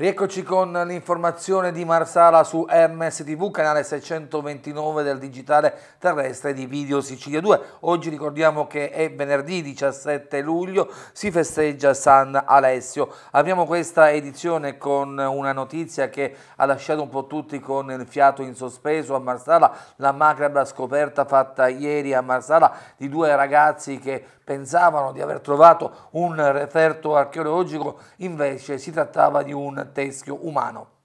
Rieccoci con l'informazione di Marsala su Hermes TV, canale 629 del digitale terrestre di Video Sicilia 2. Oggi ricordiamo che è venerdì 17 luglio, si festeggia San Alessio. Abbiamo questa edizione con una notizia che ha lasciato un po' tutti con il fiato in sospeso a Marsala, la macabra scoperta fatta ieri a Marsala di due ragazzi che pensavano di aver trovato un referto archeologico, invece si trattava di un teschio umano.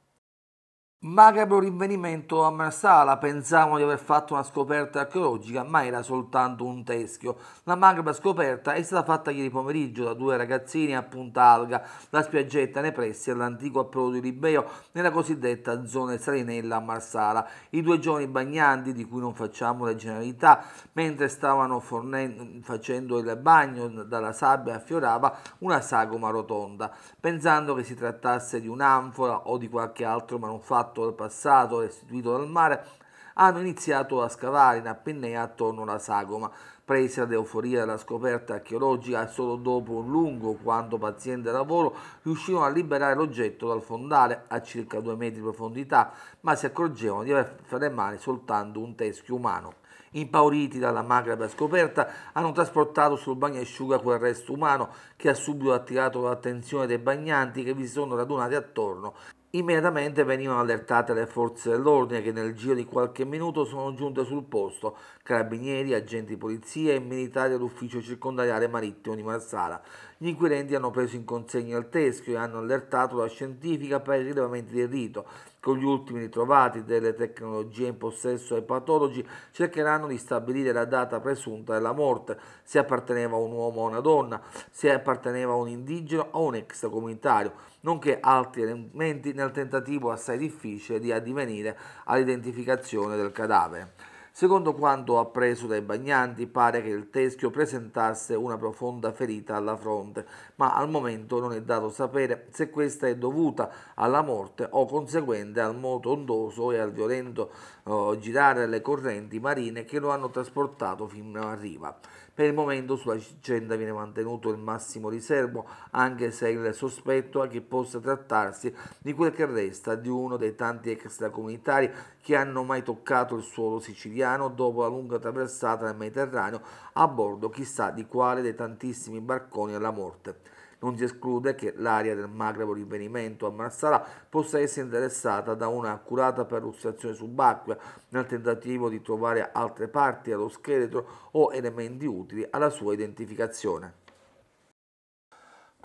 Macabro rinvenimento a Marsala, pensavano di aver fatto una scoperta archeologica, ma era soltanto un teschio. La macabra scoperta è stata fatta ieri pomeriggio da due ragazzini a Punta Alga, la spiaggetta nei pressi all'antico approdo di Libeo, nella cosiddetta zona Salinella a Marsala. I due giovani bagnanti, di cui non facciamo le generalità, mentre stavano facendo il bagno dalla sabbia affiorava una sagoma rotonda, pensando che si trattasse di un'anfora o di qualche altro manufatto fatto del passato restituito dal mare, hanno iniziato a scavare in apnea attorno alla sagoma, presi dall'euforia della scoperta archeologica solo dopo un lungo quanto paziente lavoro riuscirono a liberare l'oggetto dal fondale a circa due metri di profondità, ma si accorgevano di aver fra le mani soltanto un teschio umano. Impauriti dalla macabra scoperta, hanno trasportato sul bagnasciuga quel resto umano che ha subito attirato l'attenzione dei bagnanti che vi sono radunati attorno Immediatamente venivano allertate le forze dell'ordine che nel giro di qualche minuto sono giunte sul posto, carabinieri, agenti di polizia e militari dell'ufficio circondariale marittimo di Marsala. Gli inquirenti hanno preso in consegna il teschio e hanno allertato la scientifica per i rilevamenti del rito. Con gli ultimi ritrovati delle tecnologie in possesso ai patologi cercheranno di stabilire la data presunta della morte, se apparteneva a un uomo o a una donna, se apparteneva a un indigeno o a un extracomunitario, nonché altri elementi nel tentativo assai difficile di addivenire all'identificazione del cadavere. Secondo quanto appreso dai bagnanti, pare che il teschio presentasse una profonda ferita alla fronte, ma al momento non è dato sapere se questa è dovuta alla morte o conseguente al moto ondoso e al violento uh, girare delle correnti marine che lo hanno trasportato fino a riva. Per il momento sulla vicenda viene mantenuto il massimo riservo, anche se il sospetto è che possa trattarsi di quel che resta di uno dei tanti extracomunitari che hanno mai toccato il suolo siciliano dopo la lunga traversata nel Mediterraneo a bordo chissà di quale dei tantissimi barconi alla morte. Non si esclude che l'area del macabro rinvenimento a Marsala possa essere interessata da una accurata perlustrazione subacquea nel tentativo di trovare altre parti dello scheletro o elementi utili alla sua identificazione.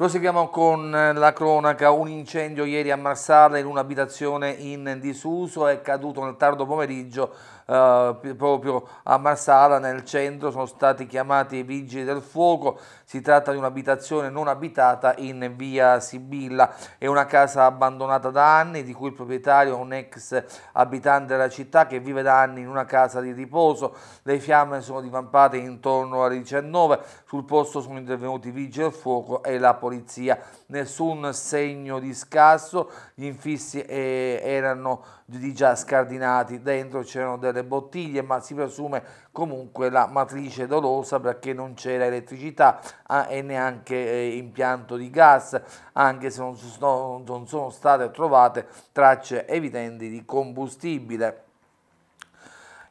Proseguiamo con la cronaca, un incendio ieri a Marsala in un'abitazione in disuso è caduto nel tardo pomeriggio eh, proprio a Marsala nel centro sono stati chiamati i vigili del fuoco. Si tratta di un'abitazione non abitata in via Sibilla. È una casa abbandonata da anni di cui il proprietario è un ex abitante della città che vive da anni in una casa di riposo. Le fiamme sono divampate intorno alle 19 sul posto sono intervenuti i vigili del fuoco e la polizia. Nessun segno di scasso. Gli infissi eh, erano già scardinati. Dentro c'erano delle delle bottiglie, ma si presume comunque la matrice dolosa perché non c'era elettricità ah, e neanche eh, impianto di gas, anche se non sono, non sono state trovate tracce evidenti di combustibile.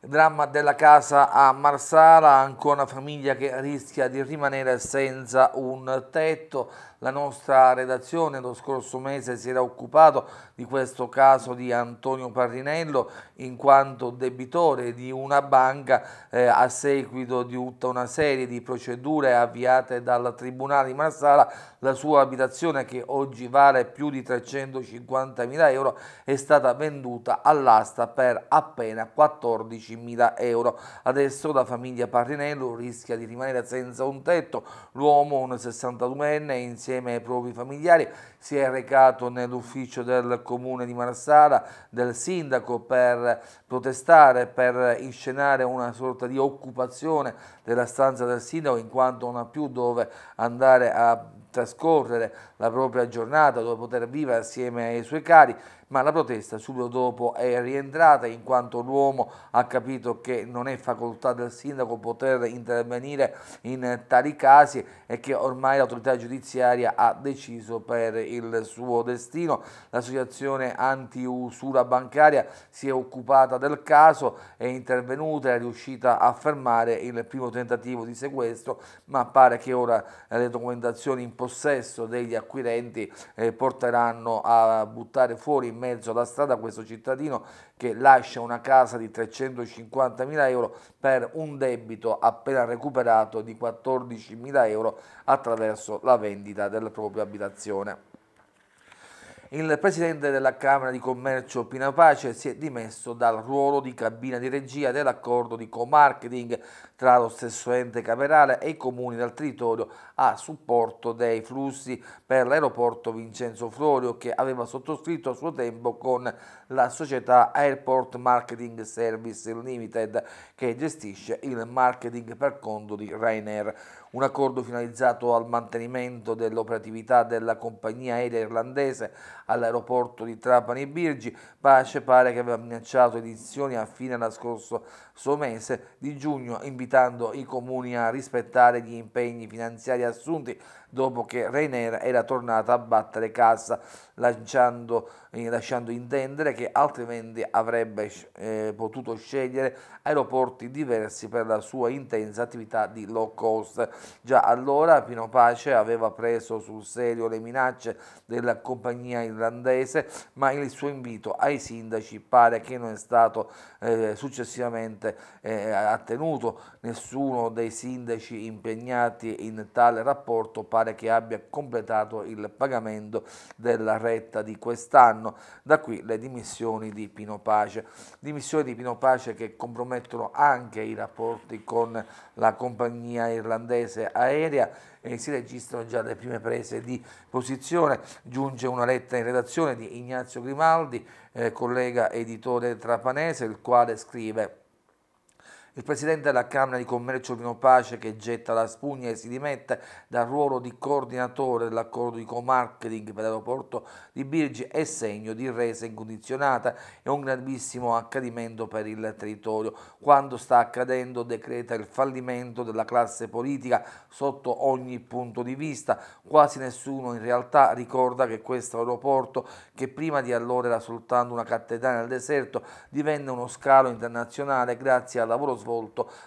Dramma della casa a Marsala, ancora una famiglia che rischia di rimanere senza un tetto. La nostra redazione lo scorso mese si era occupato di questo caso di Antonio Parrinello in quanto debitore di una banca eh, a seguito di tutta una serie di procedure avviate dal Tribunale di Marsala. La sua abitazione che oggi vale più di 350 mila euro è stata venduta all'asta per appena 14 mila euro. Adesso la famiglia Parrinello rischia di rimanere senza un tetto. L'uomo, un 62enne, insieme insieme ai propri familiari, si è recato nell'ufficio del comune di Marsala, del sindaco, per protestare, per inscenare una sorta di occupazione della stanza del sindaco in quanto non ha più dove andare a trascorrere la propria giornata, dove poter vivere assieme ai suoi cari, ma la protesta subito dopo è rientrata in quanto l'uomo ha capito che non è facoltà del sindaco poter intervenire in tali casi e che ormai l'autorità giudiziaria ha deciso per il suo destino. L'associazione anti-usura bancaria si è occupata del caso, è intervenuta, è riuscita a fermare il primo tentativo di sequestro, ma pare che ora le documentazioni in possesso degli acquirenti eh, porteranno a buttare fuori mezzo alla strada questo cittadino che lascia una casa di 350 mila euro per un debito appena recuperato di 14 mila euro attraverso la vendita della propria abitazione. Il presidente della Camera di Commercio Pina Pace si è dimesso dal ruolo di cabina di regia dell'accordo di co-marketing tra lo stesso ente camerale e i comuni del territorio a supporto dei flussi per l'aeroporto Vincenzo Florio che aveva sottoscritto a suo tempo con la società Airport Marketing Service Limited che gestisce il marketing per conto di Ryanair. Un accordo finalizzato al mantenimento dell'operatività della compagnia aerea irlandese all'aeroporto di Trapani Birgi. Pace pare che aveva minacciato edizioni a fine dello scorso mese di giugno invitando i comuni a rispettare gli impegni finanziari assunti dopo che Reiner era tornata a battere cassa, lanciando, eh, lasciando intendere che altrimenti avrebbe eh, potuto scegliere aeroporti diversi per la sua intensa attività di low cost. Già allora Pino Pace aveva preso sul serio le minacce della compagnia irlandese, ma il suo invito ai sindaci pare che non è stato eh, successivamente eh, attenuto. Nessuno dei sindaci impegnati in tale rapporto pare che abbia completato il pagamento della retta di quest'anno. Da qui le dimissioni di Pino Pace. Dimissioni di Pino Pace che compromettono anche i rapporti con la compagnia irlandese aerea e si registrano già le prime prese di posizione. Giunge una lettera in redazione di Ignazio Grimaldi, eh, collega editore trapanese, il quale scrive il presidente della Camera di Commercio Pino Pace che getta la spugna e si dimette dal ruolo di coordinatore dell'accordo di co-marketing per l'aeroporto di Birgi è segno di resa incondizionata e un grandissimo accadimento per il territorio. Quando sta accadendo decreta il fallimento della classe politica sotto ogni punto di vista. Quasi nessuno in realtà ricorda che questo aeroporto, che prima di allora era soltanto una cattedrale nel deserto, divenne uno scalo internazionale grazie al lavoro svolto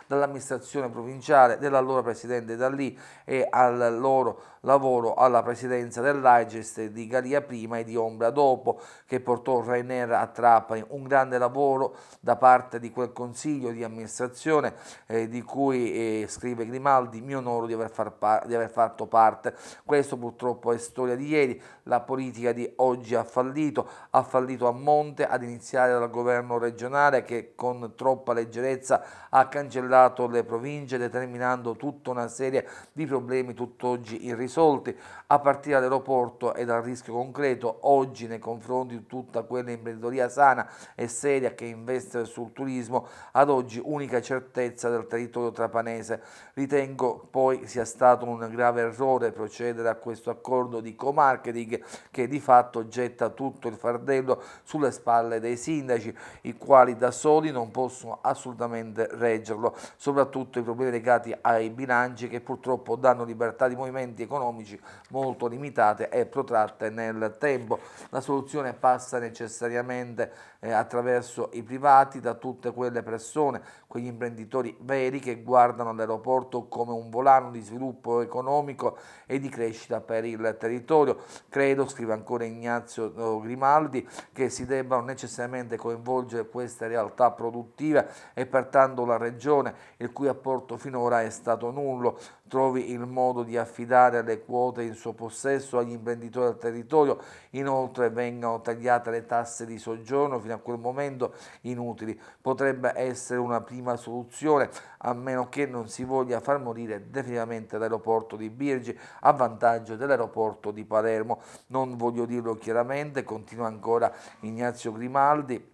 dall'amministrazione provinciale, dell'allora presidente Dallì e al loro lavoro alla presidenza dell'Aigest di Galia prima e di Ombra dopo, che portò Rainer a Trapani. Un grande lavoro da parte di quel consiglio di amministrazione eh, di cui eh, scrive Grimaldi, mi onoro di aver, far di aver fatto parte. Questo purtroppo è storia di ieri, la politica di oggi ha fallito, ha fallito a monte, ad iniziare dal governo regionale che con troppa leggerezza ha cancellato le province determinando tutta una serie di problemi tutt'oggi irrisolti a partire dall'aeroporto e dal rischio concreto oggi nei confronti di tutta quella imprenditoria sana e seria che investe sul turismo ad oggi unica certezza del territorio trapanese. Ritengo poi sia stato un grave errore procedere a questo accordo di co-marketing che di fatto getta tutto il fardello sulle spalle dei sindaci i quali da soli non possono assolutamente reggerlo, soprattutto i problemi legati ai bilanci che purtroppo danno libertà di movimenti economici molto limitate e protratte nel tempo. La soluzione passa necessariamente eh, attraverso i privati, da tutte quelle persone, quegli imprenditori veri che guardano l'aeroporto come un volano di sviluppo economico e di crescita per il territorio. Credo, scrive ancora Ignazio eh, Grimaldi, che si debbano necessariamente coinvolgere queste realtà produttive e pertanto la Regione, il cui apporto finora è stato nullo, trovi il modo di affidare le quote in suo possesso agli imprenditori del territorio, inoltre vengano tagliate le tasse di soggiorno fino a quel momento inutili. Potrebbe essere una prima soluzione, a meno che non si voglia far morire definitivamente l'aeroporto di Birgi a vantaggio dell'aeroporto di Palermo. Non voglio dirlo chiaramente, continua ancora Ignazio Grimaldi,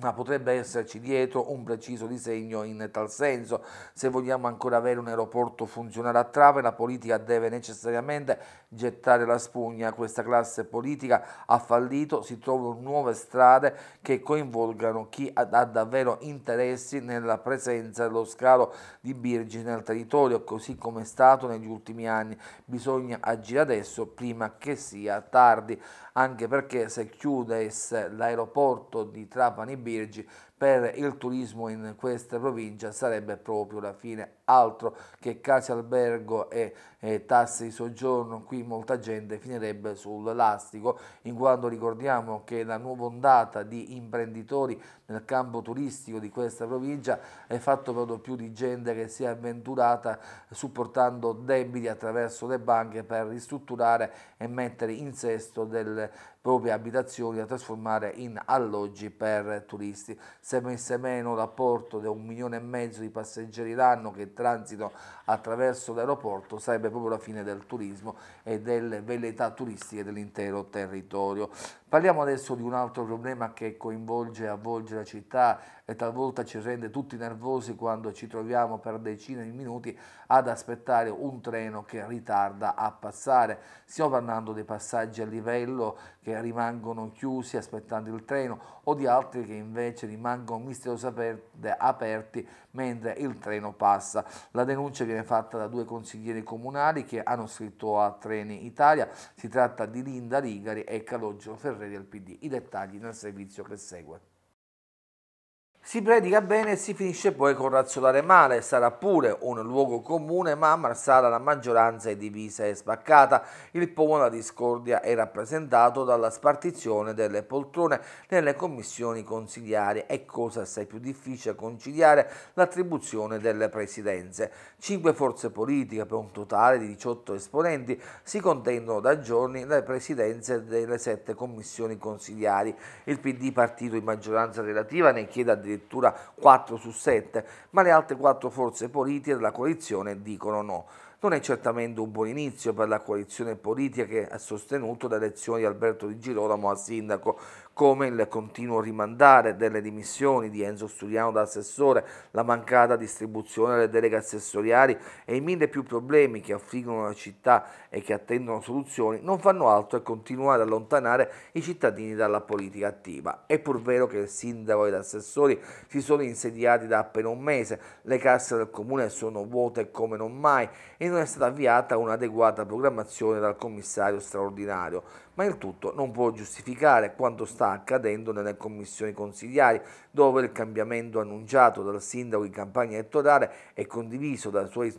ma potrebbe esserci dietro un preciso disegno in tal senso. Se vogliamo ancora avere un aeroporto funzionale a Trave, la politica deve necessariamente gettare la spugna. Questa classe politica ha fallito, si trovano nuove strade che coinvolgano chi ha davvero interessi nella presenza dello scalo di Birgi nel territorio, così come è stato negli ultimi anni. Bisogna agire adesso prima che sia tardi, anche perché se chiudesse l'aeroporto di Trapani Birgi per il turismo in questa provincia sarebbe proprio la fine, altro che case albergo e, e tasse di soggiorno, qui molta gente finirebbe sul lastico, in quanto ricordiamo che la nuova ondata di imprenditori nel campo turistico di questa provincia è fatto proprio più di gente che si è avventurata supportando debiti attraverso le banche per ristrutturare e mettere in sesto delle proprie abitazioni da trasformare in alloggi per turisti. Se messe meno l'apporto di un milione e mezzo di passeggeri l'anno che transitano attraverso l'aeroporto sarebbe proprio la fine del turismo e delle velleità turistiche dell'intero territorio. Parliamo adesso di un altro problema che coinvolge e avvolge la città e talvolta ci rende tutti nervosi quando ci troviamo per decine di minuti ad aspettare un treno che ritarda a passare. Stiamo parlando dei passaggi a livello che rimangono chiusi aspettando il treno o di altri che invece rimangono misteriosamente aperti mentre il treno passa. La denuncia viene fatta da due consiglieri comunali che hanno scritto a Treni Italia. Si tratta di Linda Rigari e Calogero Ferrari del PD. I dettagli nel servizio che segue. Si predica bene e si finisce poi con razzolare male, sarà pure un luogo comune, ma a Marsala la maggioranza è divisa e spaccata. Il polo della discordia è rappresentato dalla spartizione delle poltrone nelle commissioni consigliari e cosa assai più difficile conciliare l'attribuzione delle presidenze. Cinque forze politiche per un totale di 18 esponenti si contendono da giorni le presidenze delle sette commissioni consigliari. Il PD partito in maggioranza relativa ne chiede addirittura addirittura 4 su 7, ma le altre quattro forze politiche della coalizione dicono no. Non è certamente un buon inizio per la coalizione politica che ha sostenuto le elezioni di Alberto Di Girolamo a sindaco, come il continuo rimandare delle dimissioni di Enzo Sturiano da assessore, la mancata distribuzione delle deleghe assessoriali e i mille più problemi che affliggono la città e che attendono soluzioni non fanno altro che continuare ad allontanare i cittadini dalla politica attiva. È pur vero che il sindaco e gli assessori si sono insediati da appena un mese, le casse del comune sono vuote come non mai e non è stata avviata un'adeguata programmazione dal commissario straordinario, ma il tutto non può giustificare quanto sta accadendo nelle commissioni consigliari, dove il cambiamento annunciato dal sindaco in campagna elettorale e condiviso dai suoi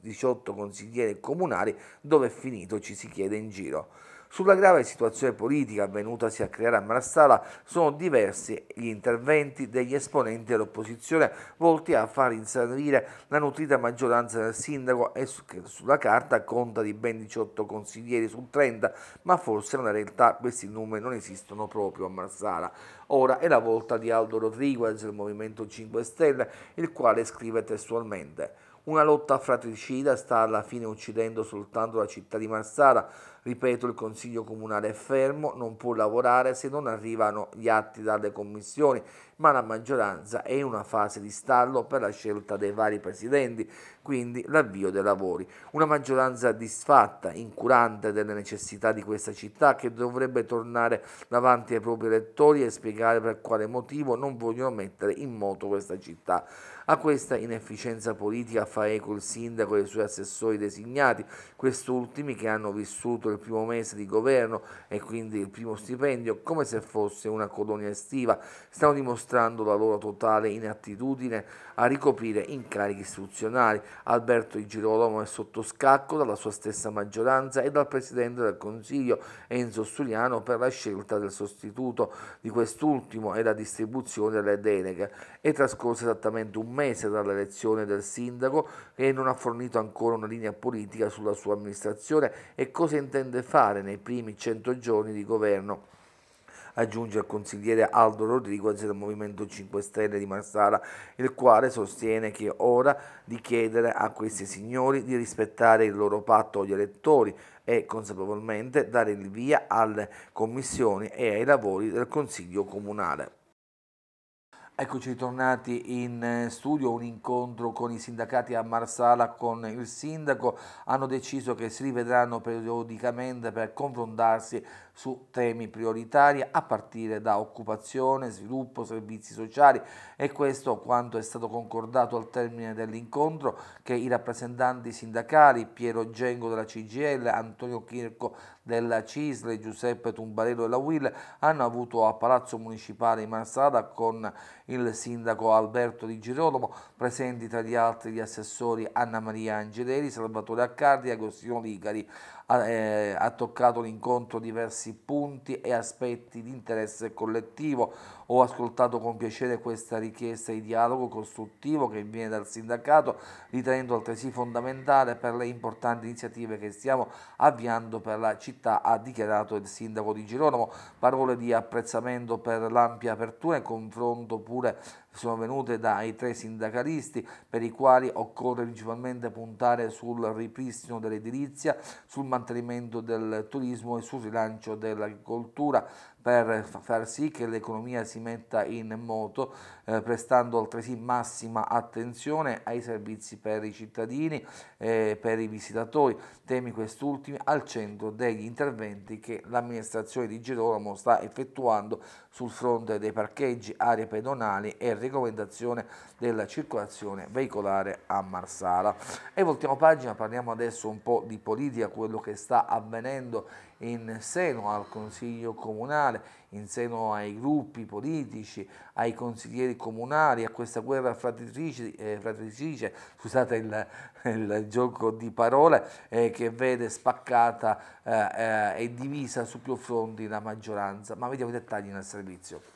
18 consiglieri comunali, dove è finito ci si chiede in giro. Sulla grave situazione politica avvenutasi a creare a Marsala sono diversi gli interventi degli esponenti dell'opposizione volti a far inserire la nutrita maggioranza del sindaco che sulla carta conta di ben 18 consiglieri su 30, ma forse nella realtà questi numeri non esistono proprio a Marsala. Ora è la volta di Aldo Rodriguez del Movimento 5 Stelle, il quale scrive testualmente una lotta fratricida sta alla fine uccidendo soltanto la città di Marsala. Ripeto, il Consiglio Comunale è fermo, non può lavorare se non arrivano gli atti dalle commissioni, ma la maggioranza è in una fase di stallo per la scelta dei vari presidenti, quindi l'avvio dei lavori. Una maggioranza disfatta, incurante delle necessità di questa città, che dovrebbe tornare davanti ai propri elettori e spiegare per quale motivo non vogliono mettere in moto questa città. A questa inefficienza politica fa eco il sindaco e i suoi assessori designati, quest'ultimi che hanno vissuto il primo mese di governo e quindi il primo stipendio come se fosse una colonia estiva, stanno dimostrando la loro totale inattitudine a ricoprire incarichi istituzionali. Alberto Di Girolamo è sotto scacco dalla sua stessa maggioranza e dal Presidente del Consiglio Enzo Sturiano per la scelta del sostituto di quest'ultimo e la distribuzione delle deleghe. È trascorso esattamente un mese dall'elezione del sindaco e non ha fornito ancora una linea politica sulla sua amministrazione e cosa intende fare nei primi 100 giorni di governo aggiunge il consigliere Aldo Rodriguez del Movimento 5 Stelle di Marsala, il quale sostiene che è ora di chiedere a questi signori di rispettare il loro patto agli elettori e consapevolmente dare il via alle commissioni e ai lavori del Consiglio Comunale. Eccoci ritornati in eh, studio, un incontro con i sindacati a Marsala, con il sindaco, hanno deciso che si rivedranno periodicamente per confrontarsi su temi prioritari a partire da occupazione, sviluppo, servizi sociali. E questo quanto è stato concordato al termine dell'incontro che i rappresentanti sindacali Piero Gengo della CGL, Antonio Chirco della Cisle, Giuseppe Tumbarello della Will hanno avuto a Palazzo Municipale di Marsala con il sindaco Alberto Di Girolamo, presenti tra gli altri gli assessori Anna Maria Angeleri, Salvatore Accardi e Agostino Ligari ha, eh, ha toccato l'incontro diversi punti e aspetti di interesse collettivo. Ho ascoltato con piacere questa richiesta di dialogo costruttivo che viene dal sindacato, ritenendo altresì fondamentale per le importanti iniziative che stiamo avviando per la città, ha dichiarato il sindaco di Girolamo. Parole di apprezzamento per l'ampia apertura e confronto pure sono venute dai tre sindacalisti per i quali occorre principalmente puntare sul ripristino dell'edilizia, sul mantenimento del turismo e sul rilancio dell'agricoltura per far sì che l'economia si metta in moto, eh, prestando altresì massima attenzione ai servizi per i cittadini e eh, per i visitatori, temi quest'ultimi al centro degli interventi che l'amministrazione di Girolamo sta effettuando sul fronte dei parcheggi, aree pedonali e regolamentazione della circolazione veicolare a Marsala. E voltiamo pagina, parliamo adesso un po' di politica, quello che sta avvenendo in seno al Consiglio Comunale, in seno ai gruppi politici, ai consiglieri comunali, a questa guerra fratrice, eh, fratrice scusate il, il, gioco di parole, eh, che vede spaccata eh, eh e divisa su più fronti la maggioranza. Ma vediamo i dettagli nel servizio.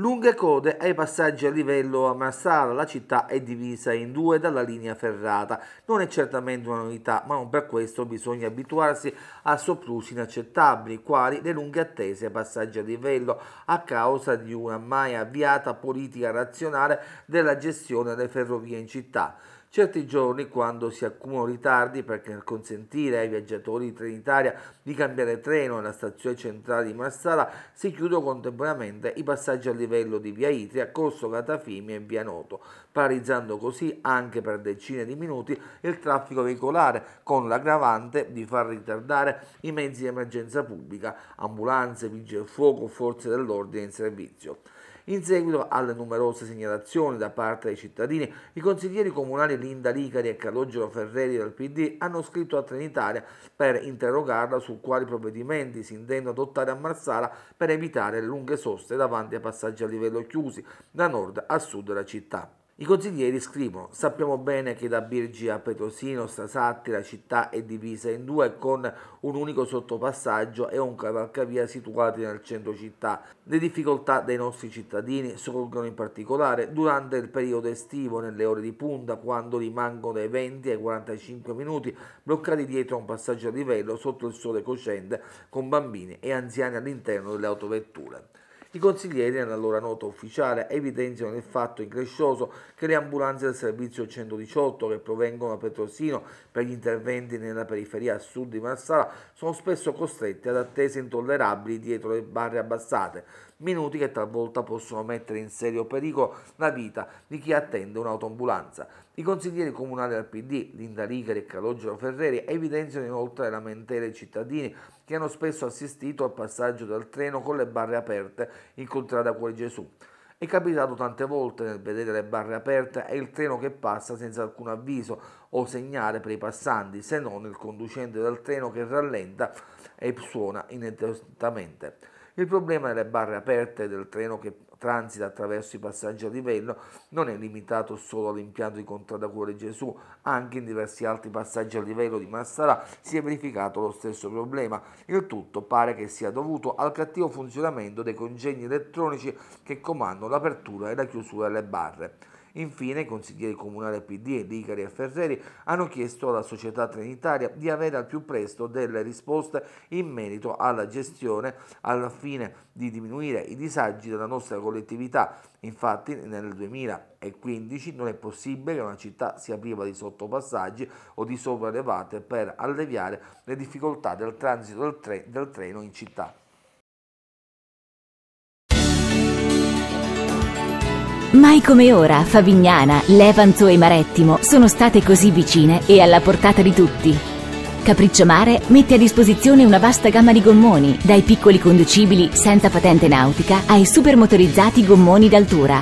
Lunghe code ai passaggi a livello a Marsala, la città è divisa in due dalla linea ferrata. Non è certamente una novità, ma non per questo bisogna abituarsi a soprusi inaccettabili, quali le lunghe attese ai passaggi a livello, a causa di una mai avviata politica razionale della gestione delle ferrovie in città. Certi giorni, quando si accumulano ritardi nel consentire ai viaggiatori di Trenitalia di cambiare treno nella stazione centrale di Marsala, si chiudono contemporaneamente i passaggi a livello di via Itria, Corso Catafimi e via Noto, paralizzando così anche per decine di minuti il traffico veicolare, con l'aggravante di far ritardare i mezzi di emergenza pubblica, ambulanze, vigili del fuoco, forze dell'ordine in servizio. In seguito alle numerose segnalazioni da parte dei cittadini, i consiglieri comunali Linda Licari e Calogero Ferreri del PD hanno scritto a Trenitalia per interrogarla su quali provvedimenti si intendono adottare a Marsala per evitare le lunghe soste davanti ai passaggi a livello chiusi da nord a sud della città. I consiglieri scrivono: Sappiamo bene che da Birgi a Petrosino, Strasatti, la città è divisa in due con un unico sottopassaggio e un cavalcavia situati nel centro città. Le difficoltà dei nostri cittadini sorgono in particolare durante il periodo estivo, nelle ore di punta, quando rimangono dai 20 ai 45 minuti bloccati dietro a un passaggio a livello sotto il sole cocente con bambini e anziani all'interno delle autovetture. I consiglieri, nella loro nota ufficiale, evidenziano il fatto increscioso che le ambulanze del servizio 118 che provengono da Petrosino per gli interventi nella periferia a sud di Marsala sono spesso costrette ad attese intollerabili dietro le barre abbassate, minuti che talvolta possono mettere in serio pericolo la vita di chi attende un'autoambulanza. I consiglieri comunali del PD, Linda Rigari e Calogero Ferreri, evidenziano inoltre le lamentele dei cittadini che hanno spesso assistito al passaggio del treno con le barre aperte in contrada Cuore Gesù. È capitato tante volte nel vedere le barre aperte e il treno che passa senza alcun avviso o segnale per i passanti, se non il conducente del treno che rallenta e suona ininterrottamente. Il problema delle barre aperte del treno che transita attraverso i passaggi a livello non è limitato solo all'impianto di Contrada Cuore Gesù, anche in diversi altri passaggi a livello di Massarà si è verificato lo stesso problema. Il tutto pare che sia dovuto al cattivo funzionamento dei congegni elettronici che comandano l'apertura e la chiusura delle barre. Infine, i consiglieri comunali PD, Licari e Ferreri hanno chiesto alla società Trenitaria di avere al più presto delle risposte in merito alla gestione al fine di diminuire i disagi della nostra collettività. Infatti, nel 2015 non è possibile che una città sia priva di sottopassaggi o di sopraelevate per alleviare le difficoltà del transito del, tre- del treno in città. Mai come ora Favignana, Levanzo e Marettimo sono state così vicine e alla portata di tutti. Capriccio Mare mette a disposizione una vasta gamma di gommoni, dai piccoli conducibili senza patente nautica ai supermotorizzati gommoni d'altura.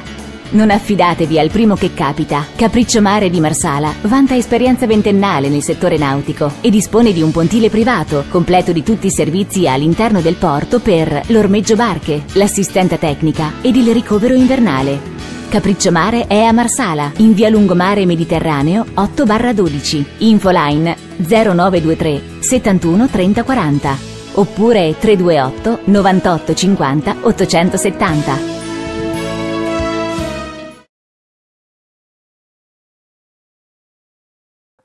Non affidatevi al primo che capita. Capriccio Mare di Marsala vanta esperienza ventennale nel settore nautico e dispone di un pontile privato, completo di tutti i servizi all'interno del porto per l'ormeggio barche, l'assistenza tecnica ed il ricovero invernale. Capriccio Mare è a Marsala, in via Lungomare Mediterraneo 8-12. Infoline 0923 71 30 40 oppure 328 98 50 870.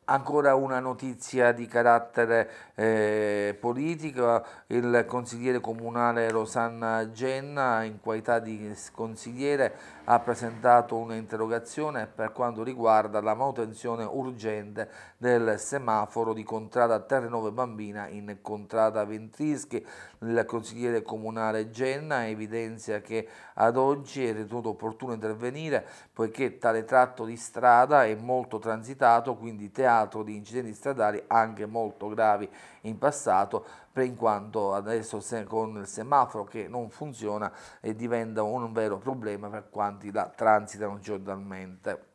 Ancora una notizia di carattere eh, politico, il consigliere comunale Rosanna Genna in qualità di consigliere ha presentato un'interrogazione per quanto riguarda la manutenzione urgente del semaforo di Contrada Terrenove Bambina in Contrada Ventrischi. Il consigliere comunale Genna evidenzia che ad oggi è ritenuto opportuno intervenire poiché tale tratto di strada è molto transitato, quindi teatro di incidenti stradali anche molto gravi in passato, in quanto adesso con il semaforo che non funziona e diventa un vero problema per quanti la transitano giornalmente.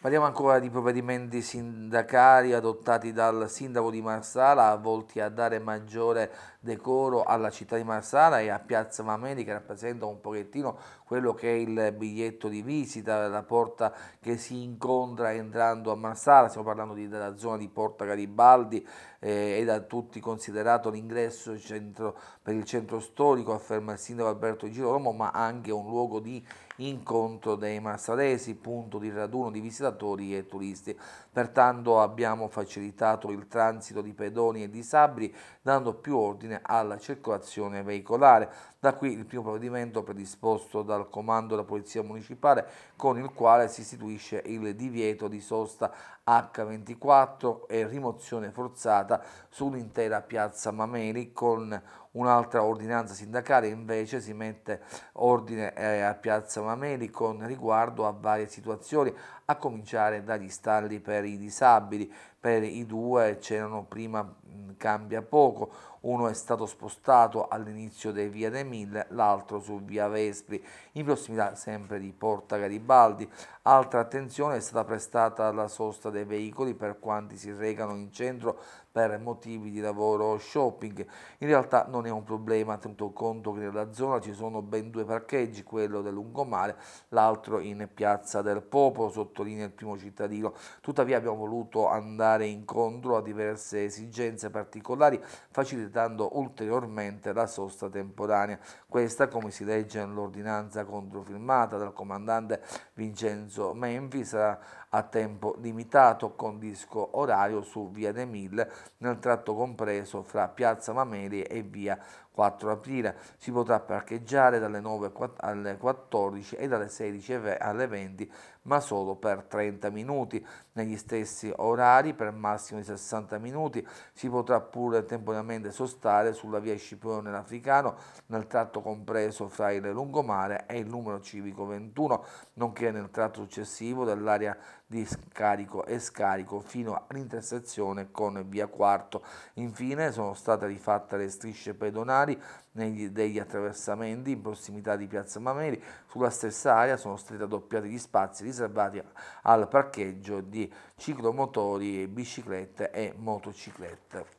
Parliamo ancora di provvedimenti sindacali adottati dal sindaco di Marsala volti a dare maggiore decoro alla città di Marsala e a Piazza Mameli che rappresenta un pochettino quello che è il biglietto di visita, la porta che si incontra entrando a Marsala, stiamo parlando di, della zona di Porta Garibaldi eh, è da tutti considerato l'ingresso per il centro storico, afferma il sindaco Alberto Girolamo, ma anche un luogo di incontro dei marsalesi, punto di raduno di visitatori e turisti. Pertanto abbiamo facilitato il transito di pedoni e disabili, dando più ordine alla circolazione veicolare. Da qui il primo provvedimento predisposto dal comando della Polizia Municipale con il quale si istituisce il divieto di sosta H24 e rimozione forzata sull'intera piazza Mameli con un'altra ordinanza sindacale invece si mette ordine eh, a piazza Mameli con riguardo a varie situazioni a cominciare dagli stalli per i disabili per i due c'erano prima cambia poco uno è stato spostato all'inizio dei via dei Mille, l'altro su via Vespri, in prossimità sempre di Porta Garibaldi. Altra attenzione è stata prestata alla sosta dei veicoli per quanti si recano in centro per motivi di lavoro o shopping. In realtà non è un problema, tenuto conto che nella zona ci sono ben due parcheggi, quello del lungomare, l'altro in Piazza del Popolo, sottolinea il primo cittadino. Tuttavia abbiamo voluto andare incontro a diverse esigenze particolari, facilitando ulteriormente la sosta temporanea. Questa, come si legge nell'ordinanza controfirmata dal comandante Vincenzo Menfi, sarà a tempo limitato con disco orario su via De Mille nel tratto compreso fra piazza Mameli e via 4 aprile. Si potrà parcheggiare dalle 9 alle 14 e dalle 16 alle 20 ma solo per 30 minuti. Negli stessi orari, per massimo di 60 minuti, si potrà pure temporaneamente sostare sulla via Scipione Africano nel tratto compreso fra il lungomare e il numero civico 21, nonché nel tratto successivo dell'area di scarico e scarico fino all'intersezione con via Quarto. Infine sono state rifatte le strisce pedonali negli, degli attraversamenti in prossimità di Piazza Mameli. Sulla stessa area sono stati raddoppiati gli spazi riservati al parcheggio di ciclomotori, biciclette e motociclette.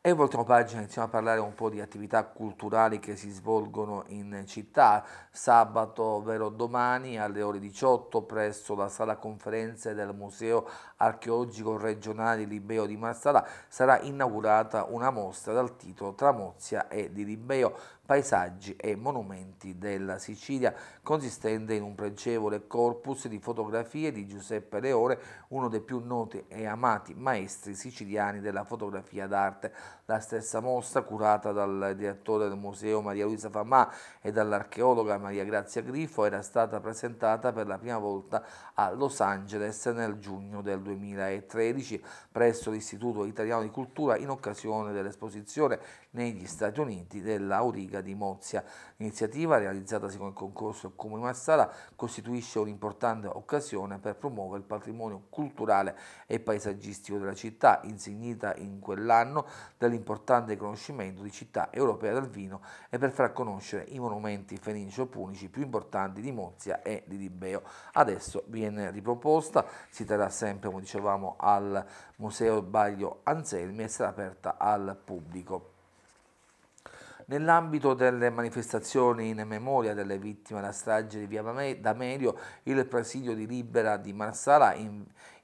E voltiamo pagina, iniziamo a parlare un po' di attività culturali che si svolgono in città. Sabato, ovvero domani, alle ore 18, presso la sala conferenze del Museo Archeologico Regionale Libeo di Marsala, sarà inaugurata una mostra dal titolo Tramozia e di Libeo, paesaggi e monumenti della Sicilia, consistente in un pregevole corpus di fotografie di Giuseppe Leone, uno dei più noti e amati maestri siciliani della fotografia d'arte. La stessa mostra, curata dal direttore del museo Maria Luisa Famà e dall'archeologa Maria Grazia Grifo, era stata presentata per la prima volta a Los Angeles nel giugno del 2013 presso l'Istituto Italiano di Cultura in occasione dell'esposizione negli Stati Uniti dell'Auriga di Mozia. L'iniziativa, realizzatasi con il concorso del Comune Marsala, costituisce un'importante occasione per promuovere il patrimonio culturale e paesaggistico della città, insignita in quell'anno dell'importante riconoscimento di città europea del vino e per far conoscere i monumenti fenicio-punici più importanti di Mozia e di Libeo. Adesso viene riproposta, si terrà sempre, come dicevamo, al Museo Baglio Anselmi e sarà aperta al pubblico. Nell'ambito delle manifestazioni in memoria delle vittime della strage di Via D'Amelio, il presidio di Libera di Marsala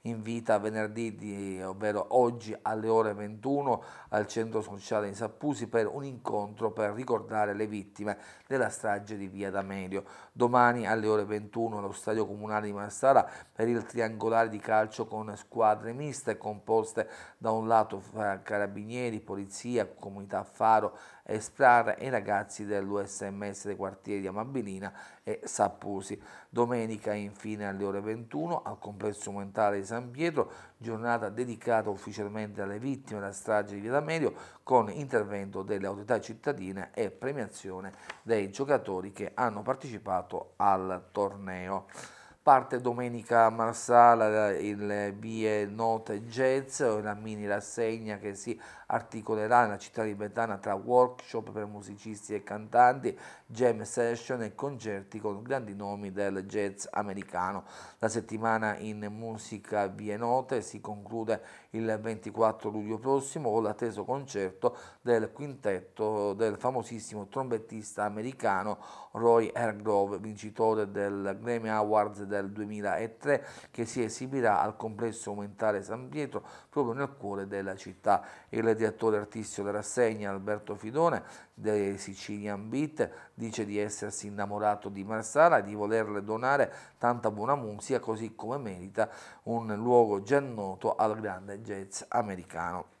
invita venerdì, di, ovvero oggi alle ore 21 al centro sociale di Sappusi per un incontro per ricordare le vittime della strage di Via D'Amelio. Domani alle ore 21 allo stadio comunale di Marsala per il triangolare di calcio con squadre miste composte da un lato carabinieri, polizia, comunità Faro, Esprar e i ragazzi dell'USMS dei quartieri di Amabilina e Sappusi. Domenica infine alle ore 21 al complesso mentale di San Pietro, giornata dedicata ufficialmente alle vittime della strage di Via D'Amelio con intervento delle autorità cittadine e premiazione dei giocatori che hanno partecipato al torneo. Parte domenica a Marsala il Vie Note Jazz, una mini rassegna che si articolerà nella città tibetana tra workshop per musicisti e cantanti, jam session e concerti con grandi nomi del jazz americano. La settimana in musica Vie Note si conclude il 24 luglio prossimo con l'atteso concerto del quintetto del famosissimo trombettista americano Roy Hargrove, vincitore del Grammy Awards del 2003, che si esibirà al complesso monumentale San Pietro proprio nel cuore della città. Il direttore artistico della rassegna, Alberto Fidone, dei Sicilian Beat, dice di essersi innamorato di Marsala e di volerle donare tanta buona musica, così come merita un luogo già noto al grande jazz americano.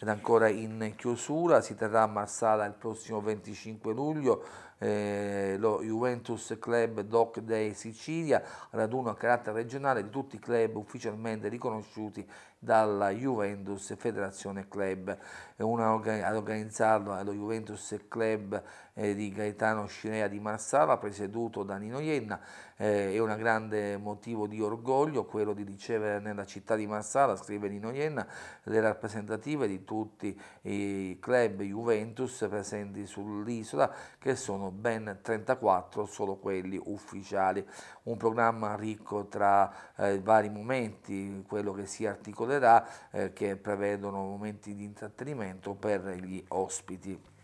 Ed ancora in chiusura si terrà a Marsala il prossimo 25 luglio eh, lo Juventus Club Doc Day Sicilia, raduno a carattere regionale di tutti i club ufficialmente riconosciuti dalla Juventus Federazione Club. Una, ad organizzarlo è lo Juventus Club eh, di Gaetano Scinea di Marsala, presieduto da Nino Ienna. Eh, è un grande motivo di orgoglio quello di ricevere nella città di Marsala, scrive Nino Ienna, le rappresentative di tutti i club Juventus presenti sull'isola, che sono ben 34, solo quelli ufficiali. Un programma ricco tra eh, vari momenti, quello che si articolerà, eh, che prevedono momenti di intrattenimento per gli ospiti.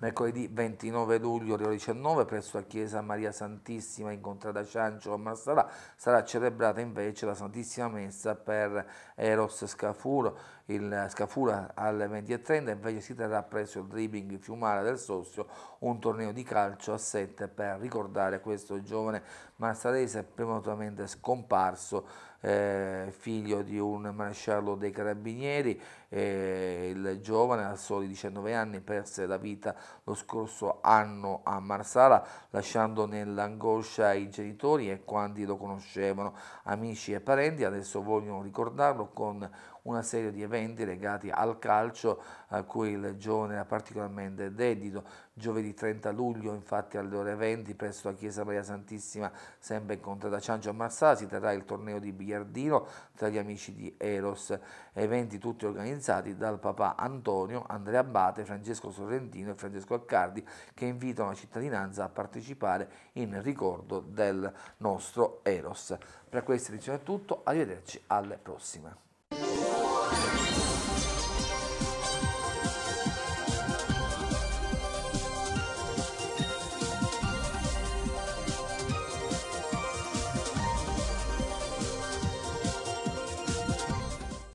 Mercoledì 29 luglio alle ore 19 presso la chiesa Maria Santissima in Contrada Ciancio a Marsala sarà celebrata invece la Santissima Messa per Eros Scafuro. Il Scafura alle 20.30 invece si terrà presso il Dribbing Fiumara del Sossio un torneo di calcio a 7 per ricordare questo giovane marsalese prematuramente scomparso eh, figlio di un maresciallo dei carabinieri, eh, il giovane a soli 19 anni perse la vita lo scorso anno a Marsala lasciando nell'angoscia i genitori e quanti lo conoscevano, amici e parenti, adesso vogliono ricordarlo con una serie di eventi legati al calcio a cui il giovane era particolarmente dedito. Giovedì 30 luglio, infatti, alle ore 20 presso la Chiesa Maria Santissima, sempre in Contrada Ciangio a Marsala, si terrà il torneo di biliardino tra gli amici di Eros. Eventi tutti organizzati dal papà Antonio, Andrea Abate, Francesco Sorrentino e Francesco Accardi, che invitano la cittadinanza a partecipare in ricordo del nostro Eros. Per questa edizione è tutto, arrivederci alle prossime.